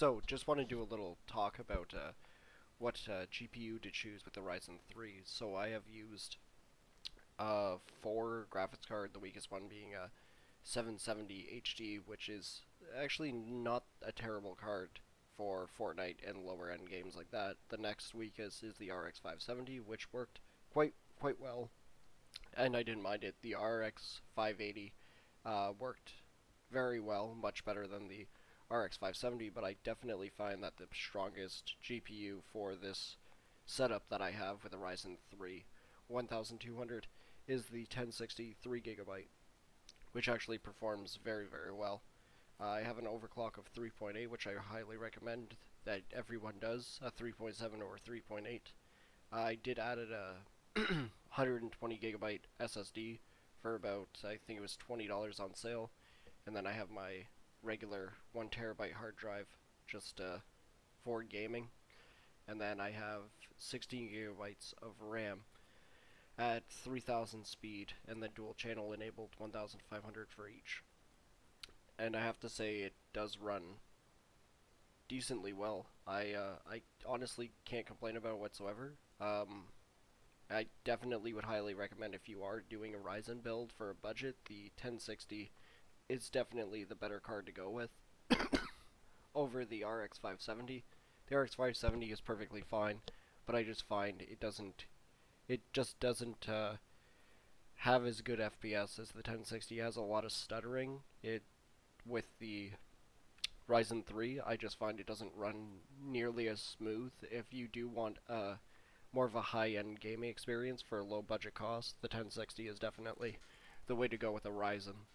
So, just want to do a little talk about uh, what uh, GPU to choose with the Ryzen 3. So, I have used uh, four graphics card, the weakest one being a 770 HD, which is actually not a terrible card for Fortnite and lower end games like that. The next weakest is the RX 570, which worked quite quite well, and I didn't mind it. The RX 580 uh, worked very well, much better than the RX 570, but I definitely find that the strongest GPU for this setup that I have with a Ryzen 3 1200 is the 1060 3GB, which actually performs very, very well. Uh, I have an overclock of 3.8, which I highly recommend that everyone does, a 3.7 or 3.8. I did add a 120 gigabyte SSD for about, I think it was $20 on sale, and then I have my regular one terabyte hard drive just uh, for gaming. And then I have 16 gigabytes of RAM at 3000 speed and then dual channel enabled 1500 for each. And I have to say it does run decently well. I uh, I honestly can't complain about it whatsoever. Um, I definitely would highly recommend if you are doing a Ryzen build for a budget the 1060 is definitely the better card to go with over the RX 570. The RX 570 is perfectly fine, but I just find it doesn't, it just doesn't uh, have as good FPS as the 1060. It has a lot of stuttering. It with the Ryzen 3, I just find it doesn't run nearly as smooth. If you do want uh, more of a high-end gaming experience for a low budget cost, the 1060 is definitely the way to go with a Ryzen.